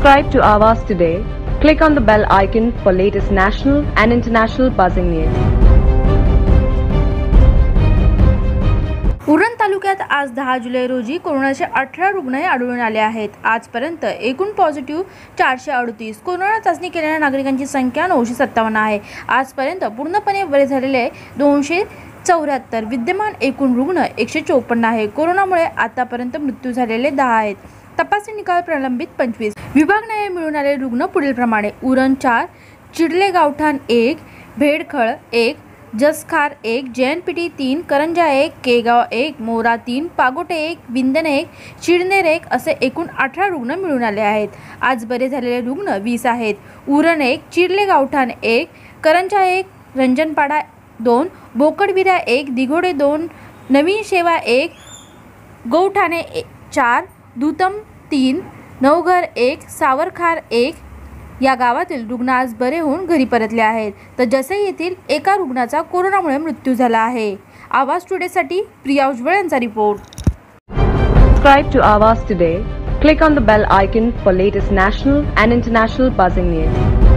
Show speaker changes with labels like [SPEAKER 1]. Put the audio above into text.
[SPEAKER 1] Subscribe to Avas today. Click on the bell icon for latest national and international buzzing news.
[SPEAKER 2] Uran तालुक्यात आज दहा जुलै रोजी कोरोनाचे अठरा रुग्ण आढळून आले आहेत. आजपर्यंत एकूण पॉझिटिव्ह चारशे अडतीस. कोरोना चाचणी केलेल्या नागरिकांची संख्या नऊशे सत्तावन्न आहे. आजपर्यंत पूर्णपणे बरे झालेले दोनशे चौऱ्याहत्तर. विद्यमान एकूण रुग्ण एकशे चोपन्न आहे. कोरोनामुळे आतापर्यंत मृत्यू झालेले दहा आहेत. तपासणी निकाल प्रलंबित पंचवीस. विभागण्याने मिळून आलेले रुग्ण पुढीलप्रमाणे उरण चार चिडले गावठाण एक भेडखळ एक जसखार एक जैनपिटी तीन करंजा एक केगाव एक मोरा तीन पागोटे एक विंदन एक चिडनेर एक असे एकूण अठरा रुग्ण मिळून आले आहेत. आज बरे झालेले रुग्ण वीस आहेत. उरण एक चिडले गावठाण एक करंजा एक रंजनपाडा दोन बोकडविरा एक दिघोडे दोन नवीन शेवा एक गौठाणे ए- चार दुतम तीन नवघर एक सावरखार एक या गावातील रुग्ण आज बरे होऊन घरी परतले आहेत. तर जसे येथील एका रुग्णाचा कोरोनामुळे मृत्यू झाला आहे. आवाज टुडेसाठी प्रिया उज्ज्वल यांचा report.
[SPEAKER 1] Subscribe to Awaaz today click on the bell icon for latest national and international passing news